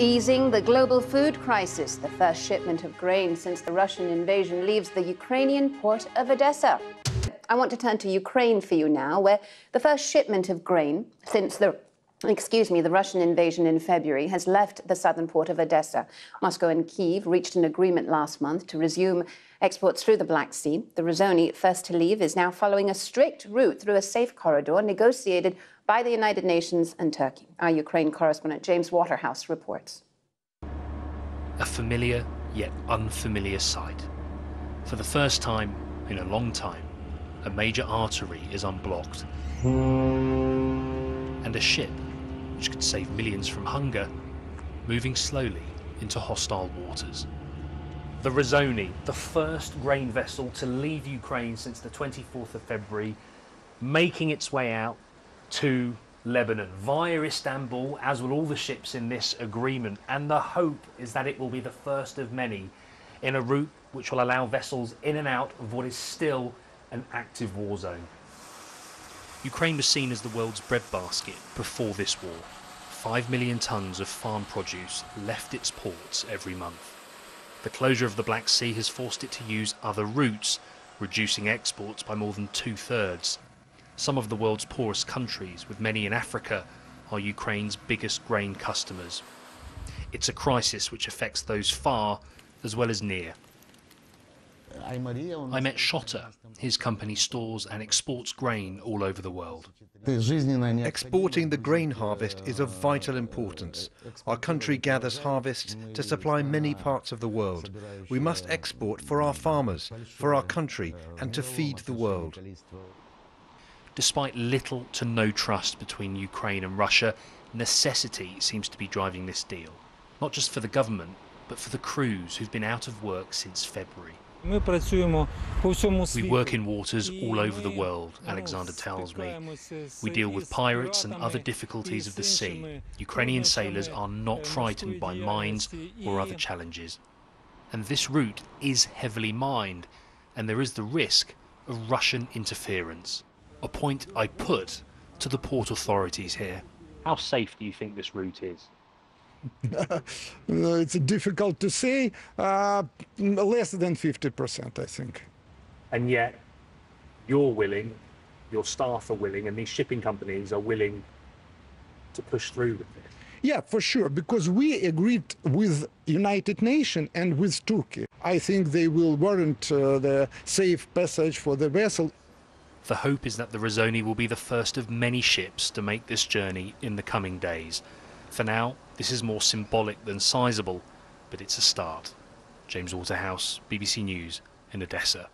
Easing the global food crisis, the first shipment of grain since the Russian invasion leaves the Ukrainian port of Odessa. I want to turn to Ukraine for you now, where the first shipment of grain since the excuse me, the Russian invasion in February has left the southern port of Odessa. Moscow and Kiev reached an agreement last month to resume exports through the Black Sea. The Razoni, first to leave, is now following a strict route through a safe corridor negotiated by the United Nations and Turkey. Our Ukraine correspondent James Waterhouse reports. A familiar yet unfamiliar sight. For the first time in a long time, a major artery is unblocked. And a ship, which could save millions from hunger, moving slowly into hostile waters. The Razoni, the first grain vessel to leave Ukraine since the 24th of February, making its way out to Lebanon via Istanbul, as will all the ships in this agreement. And the hope is that it will be the first of many in a route which will allow vessels in and out of what is still an active war zone. Ukraine was seen as the world's breadbasket before this war. Five million tonnes of farm produce left its ports every month. The closure of the Black Sea has forced it to use other routes, reducing exports by more than two thirds. Some of the world's poorest countries, with many in Africa, are Ukraine's biggest grain customers. It's a crisis which affects those far as well as near. I met Shota. His company stores and exports grain all over the world. Exporting the grain harvest is of vital importance. Our country gathers harvests to supply many parts of the world. We must export for our farmers, for our country, and to feed the world. Despite little to no trust between Ukraine and Russia, necessity seems to be driving this deal. Not just for the government, but for the crews who've been out of work since February. We work in waters all over the world, Alexander tells me. We deal with pirates and other difficulties of the sea. Ukrainian sailors are not frightened by mines or other challenges. And this route is heavily mined, and there is the risk of Russian interference a point I put to the port authorities here. How safe do you think this route is? it's difficult to say. Uh, less than 50%, I think. And yet, you're willing, your staff are willing, and these shipping companies are willing to push through with this. Yeah, for sure, because we agreed with United Nations and with Turkey. I think they will warrant uh, the safe passage for the vessel. The hope is that the Razoni will be the first of many ships to make this journey in the coming days. For now, this is more symbolic than sizable, but it's a start. James Waterhouse, BBC News, in Odessa.